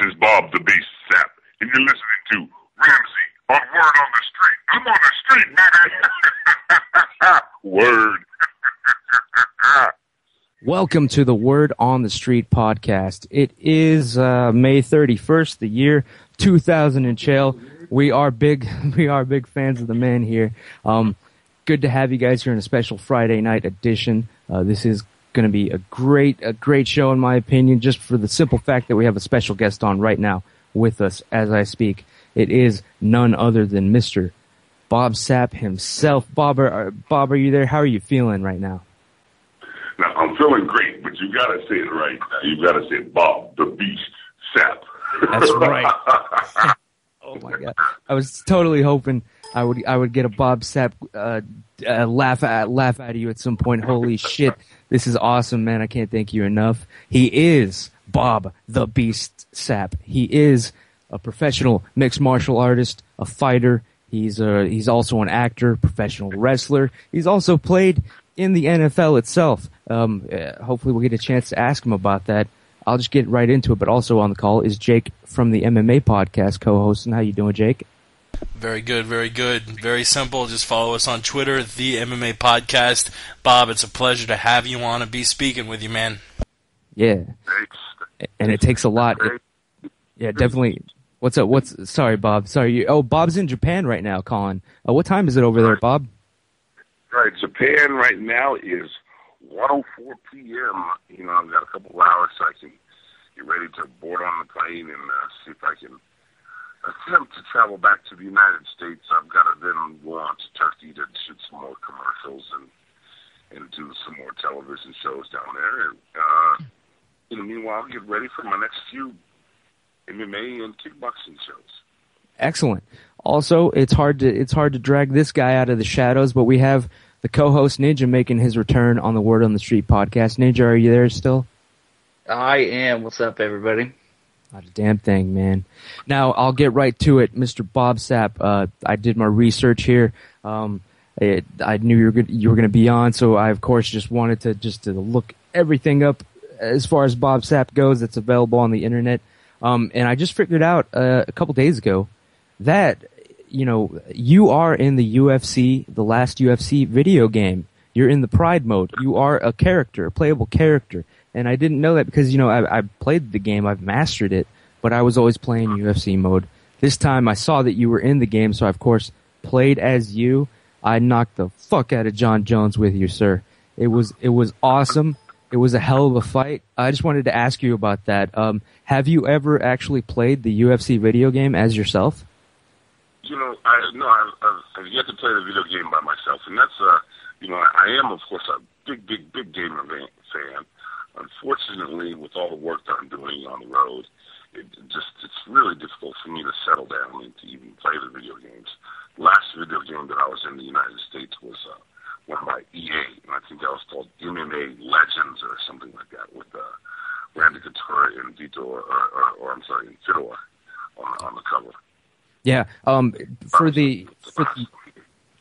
is Bob the Beast Sapp, and you're listening to Ramsey on Word on the Street. I'm on the street, baby. Word. Welcome to the Word on the Street podcast. It is uh, May 31st, the year 2000 and chill. We are big, we are big fans of the man here. Um, good to have you guys here in a special Friday night edition. Uh, this is going to be a great, a great show in my opinion, just for the simple fact that we have a special guest on right now with us as I speak. It is none other than Mr. Bob Sapp himself. Bob, are, Bob, are you there? How are you feeling right now? Now, I'm feeling great, but you got to say it right. You got to say Bob the Beast Sapp. That's right. oh my god! I was totally hoping I would I would get a Bob Sapp uh, uh, laugh at laugh out of you at some point. Holy shit! This is awesome, man. I can't thank you enough. He is Bob the Beast Sapp. He is a professional mixed martial artist, a fighter. He's a, he's also an actor, professional wrestler. He's also played in the NFL itself. Um, uh, hopefully we'll get a chance to ask him about that. I'll just get right into it, but also on the call is Jake from the MMA podcast co-host. And How you doing, Jake? Very good, very good. Very simple. Just follow us on Twitter, the MMA Podcast. Bob, it's a pleasure to have you on and be speaking with you, man. Yeah, and it takes a lot. It, yeah, definitely. What's up? What's sorry, Bob? Sorry. You, oh, Bob's in Japan right now, Colin. Uh, what time is it over there, Bob? Right, Japan right now is 1:04 p.m. You know, I've got a couple of hours so I can get ready to board on the plane and uh, see if I can attempt to travel back to the United States, I've got to then go on to Turkey to shoot some more commercials and and do some more television shows down there. And uh, in the meanwhile, get ready for my next few MMA and kickboxing shows. Excellent. Also, it's hard to it's hard to drag this guy out of the shadows, but we have the co-host Ninja making his return on the Word on the Street podcast. Ninja, are you there still? I am. What's up, everybody? Not a damn thing, man. Now I'll get right to it, Mr. Bob Sapp. Uh, I did my research here. Um, it, I knew you were good, you were going to be on, so I of course just wanted to just to look everything up as far as Bob Sapp goes. That's available on the internet. Um, and I just figured out uh, a couple days ago that you know you are in the UFC, the last UFC video game. You're in the Pride mode. You are a character, a playable character and I didn't know that because you know I, I played the game, I've mastered it, but I was always playing UFC mode. This time I saw that you were in the game, so I of course played as you. I knocked the fuck out of Jon Jones with you, sir. It was it was awesome. It was a hell of a fight. I just wanted to ask you about that. Um, have you ever actually played the UFC video game as yourself? You know, I no, I've, I've, I've yet to play the video game by myself, and that's uh, you know, I am of course a big, big, big gamer fan unfortunately, with all the work that I'm doing on the road, it just it's really difficult for me to settle down and to even play the video games. Last video game that I was in the United States was uh, one by EA, and I think that was called MMA Legends or something like that, with uh, Randy Couture and Vitor, or, or, or I'm sorry, Fedor on, on the cover. Yeah. Um. For the for the,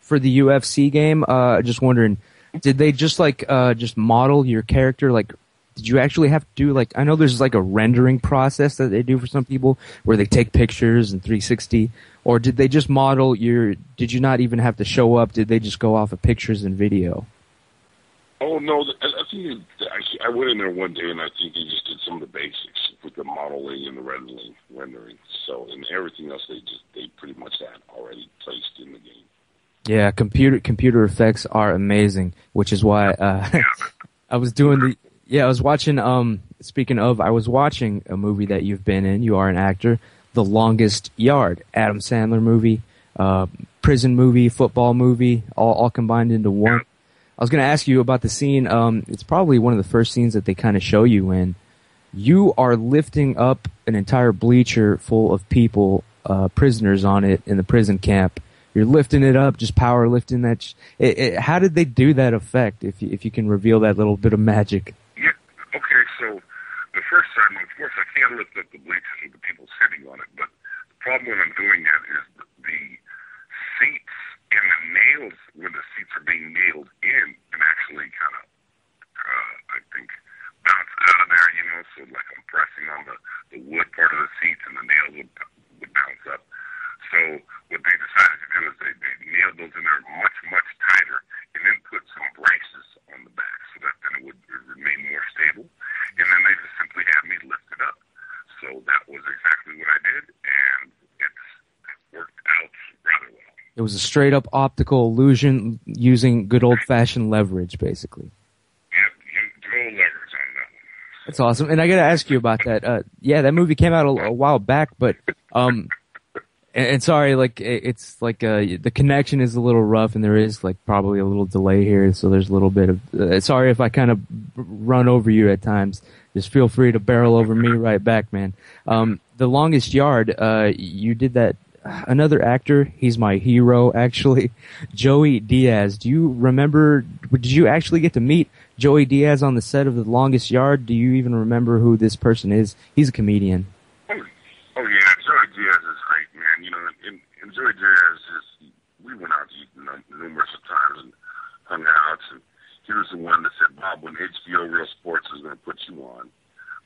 for the UFC game, uh, just wondering, did they just like uh just model your character like did you actually have to do like I know there's like a rendering process that they do for some people where they take pictures and 360 or did they just model your did you not even have to show up did they just go off of pictures and video Oh no, I think I went in there one day and I think they just did some of the basics with the modeling and the rendering, rendering. So and everything else they just they pretty much had already placed in the game. Yeah, computer computer effects are amazing, which is why uh, I was doing the yeah, I was watching. Um, speaking of, I was watching a movie that you've been in. You are an actor. The Longest Yard, Adam Sandler movie, uh, prison movie, football movie, all all combined into one. I was going to ask you about the scene. Um, it's probably one of the first scenes that they kind of show you in. You are lifting up an entire bleacher full of people, uh, prisoners on it in the prison camp. You're lifting it up, just power lifting that. Sh- it, it, how did they do that effect? If you, if you can reveal that little bit of magic. First time, of course, I can't lift up the bleachers with the people sitting on it, but the problem when I'm doing that is the seats and the nails when the seats are being nailed in and actually kind of, uh, I think, bounce out of there, you know, so like I'm pressing on the the wood part of the seats, and the nails would, would bounce up. So what they decided to do is they, they nailed those in there much, much tighter, and then put some braces on the back so that then it would remain more stable. And then they just simply had me lift it up. So that was exactly what I did, and it's worked out rather well. It was a straight up optical illusion using good old fashioned leverage, basically. Yep, you throw leverage on that one. That's awesome. And I got to ask you about that. Uh, yeah, that movie came out a, a while back, but um, and, and sorry, like it- it's like uh, the connection is a little rough, and there is like probably a little delay here, so there's a little bit of. Uh, sorry if I kind of run over you at times. Just feel free to barrel over me right back, man. Um, the longest yard, uh, you did that. Another actor, he's my hero actually, Joey Diaz. Do you remember? Did you actually get to meet Joey Diaz on the set of The Longest Yard? Do you even remember who this person is? He's a comedian. Oh, oh yeah, Joey Diaz is great, man. You know, and, and Joey Diaz is, we went out to eat num- numerous times and hung out, and he was the one that said, Bob, when HBO Real Sports is going to put you on,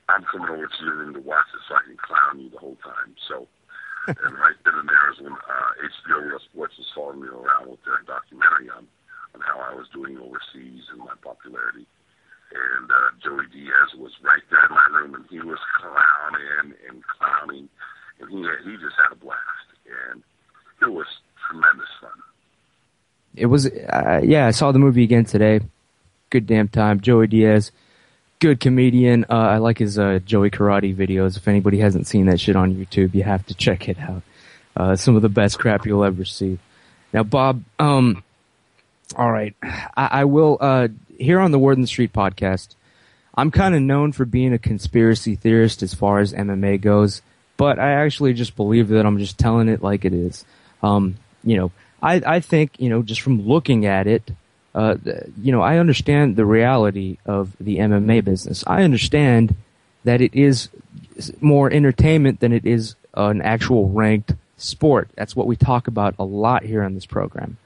I'm coming over to your room to watch it so I can clown you the whole time. So, and right then and when uh, HBO Real Sports was following me around with their documentary on, on how I was doing overseas and my popularity. And uh, Joey Diaz was right there in my room, and he was clowning and clowning, and he had, he just had a blast, and it was tremendous fun. It was, uh, yeah, I saw the movie again today. Good damn time. Joey Diaz, good comedian. Uh, I like his uh, Joey Karate videos. If anybody hasn't seen that shit on YouTube, you have to check it out. Uh, some of the best crap you'll ever see. Now, Bob, um, all right, I, I will, uh, here on the Word in the Street podcast, I'm kind of known for being a conspiracy theorist as far as MMA goes, but I actually just believe that I'm just telling it like it is. Um, you know, I, I think, you know, just from looking at it, uh, you know, I understand the reality of the MMA business. I understand that it is more entertainment than it is an actual ranked sport. That's what we talk about a lot here on this program.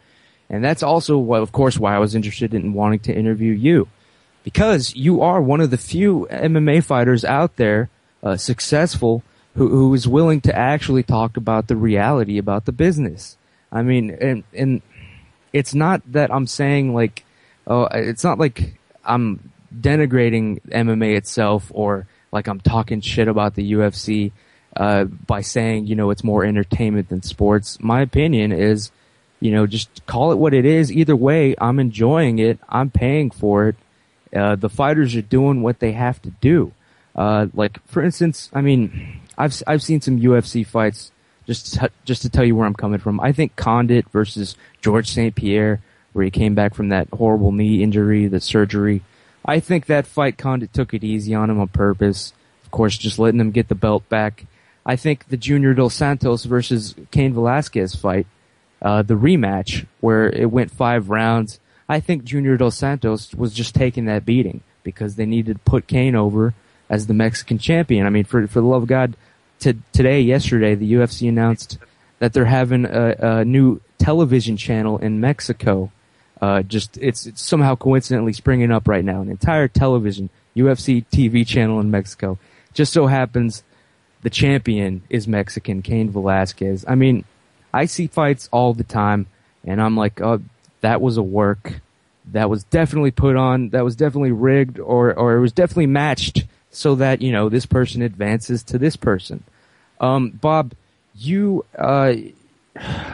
And that's also, why, of course, why I was interested in wanting to interview you. Because you are one of the few MMA fighters out there, uh, successful, who, who is willing to actually talk about the reality about the business. I mean, and, and it's not that I'm saying like, oh, it's not like I'm denigrating MMA itself or like I'm talking shit about the UFC uh, by saying you know it's more entertainment than sports. My opinion is, you know, just call it what it is. Either way, I'm enjoying it. I'm paying for it. Uh, the fighters are doing what they have to do. Uh, like for instance, I mean, I've I've seen some UFC fights. Just to, just to tell you where I'm coming from, I think Condit versus George St. Pierre, where he came back from that horrible knee injury, the surgery. I think that fight Condit took it easy on him on purpose. Of course, just letting him get the belt back. I think the Junior Dos Santos versus Cain Velasquez fight, uh, the rematch where it went five rounds. I think Junior Dos Santos was just taking that beating because they needed to put Cain over as the Mexican champion. I mean, for for the love of God, to, today, yesterday, the UFC announced that they're having a, a new television channel in Mexico. Uh, just it's, it's somehow coincidentally springing up right now. An entire television UFC TV channel in Mexico. Just so happens the champion is Mexican, Cain Velasquez. I mean, I see fights all the time, and I'm like, oh, that was a work. That was definitely put on. That was definitely rigged, or or it was definitely matched so that you know this person advances to this person. Um, Bob, you uh,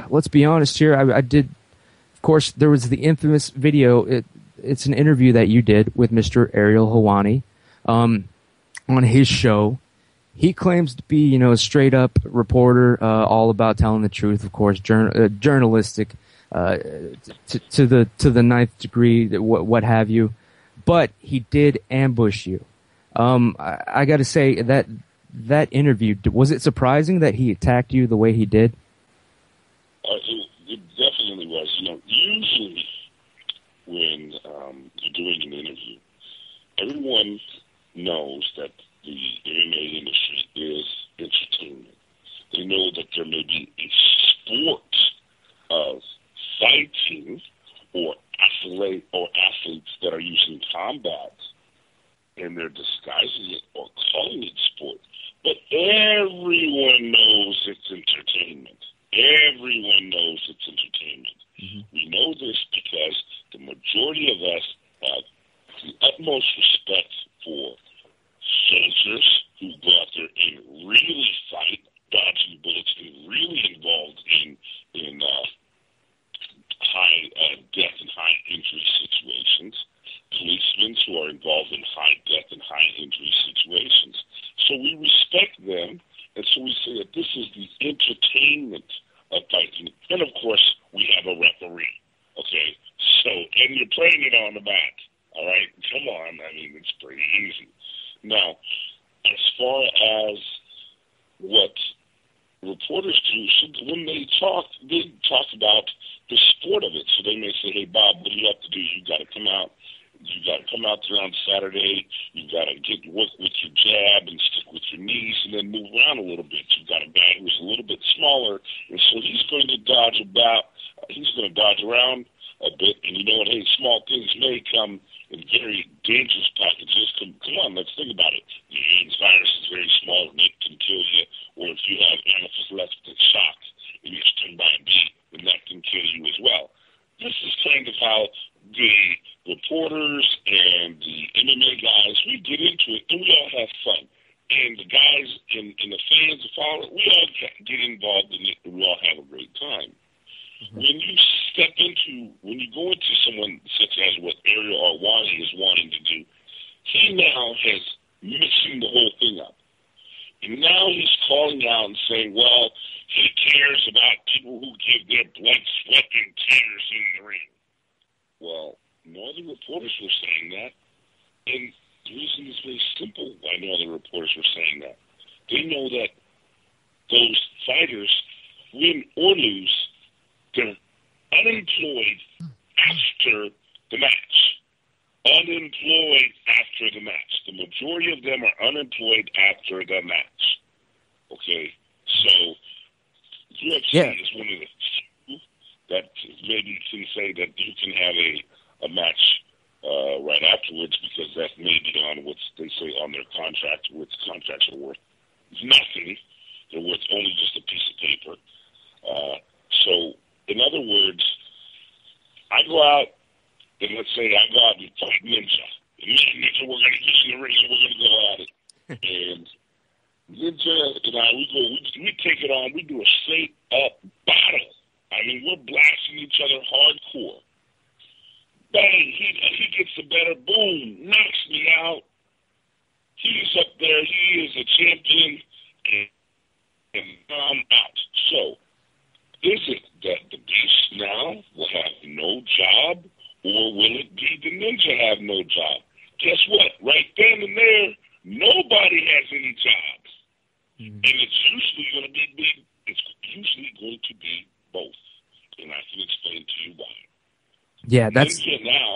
let's be honest here. I, I did, of course, there was the infamous video. It, it's an interview that you did with Mr. Ariel Helwani um, on his show. He claims to be, you know, a straight up reporter, uh, all about telling the truth. Of course, jour- uh, journalistic uh, to, to the to the ninth degree, what what have you. But he did ambush you. Um, I, I got to say that that interview was it surprising that he attacked you the way he did? Uh, it, it definitely was. You know, usually when um, you're doing an interview, everyone knows that the MMA industry is entertainment. They know that there may be a sport of fighting or athlete or athletes that are using combat and they're disguising it or calling it sport. But everyone knows it's entertainment. Everyone knows it's entertainment. Mm-hmm. We know this because the majority of us have the utmost respect for soldiers who go out there and really fight, dodging bullets, and really involved in in uh, high uh, death and high injury situations. Policemen who are involved in high death and high injury situations. So we them, and so we say that this is the entertainment of fighting. And of course, we have a referee. Okay, so and you're playing it on the back. All right, come on. I mean, it's pretty easy. Now, as far as what reporters do, when they talk, they talk about the sport of it. So they may say, "Hey, Bob, what do you have to do? You got to come out you got to come out there on Saturday. You got to get work with your jab and with your knees, and then move around a little bit. You've got a guy who's a little bit smaller, and so he's going to dodge about. He's going to dodge around a bit, and you know what? Hey, small things may come in very dangerous packages. Come, come on, let's think about it. The AIDS virus is very small, and it can kill you. Or if you have anaphylactic shock and you're stung by a bee, then that can kill you as well. This is kind of how the reporters and the MMA guys, we get into it and we all have fun. And the guys and, and the fans, the followers, we all get involved in it and we all have a great time. Mm-hmm. When you step into, when you go into someone such as what Ariel Helwani is wanting to do, he now has mixing the whole thing up. And now he's calling out and saying, well, he cares about people who give their blood, sweat, and tears in the ring. Well, no other reporters were saying that. And the reason is very simple why no other reporters were saying that. They know that those fighters, win or lose, they're unemployed after the match. Unemployed after the match. The majority of them are unemployed after the match. Okay? So, UFC yeah. is one of the few that maybe can say that you can have a, a match uh, right afterwards because that may be on what they say on their contract, which contracts are worth nothing. They're worth only just a piece of paper. Uh, so, in other words, I go out and let's say I go out and fight Ninja. And me and Ninja, we're going to get in the ring and we're going to go at it. and Ninja and I, we go, we, we take it on. We do a straight up battle I mean, we're blasting each other hardcore. Bang, he, he gets the better. Boom, knocks me out. He's up there. He is a champion, and, and I'm out. So, is it that the beast now will have no job, or will it be the ninja have no job? Guess what? Right then and there, nobody has any jobs, mm-hmm. and it's usually going to be it's usually going to be both, and I can explain to you why. Yeah, that's now.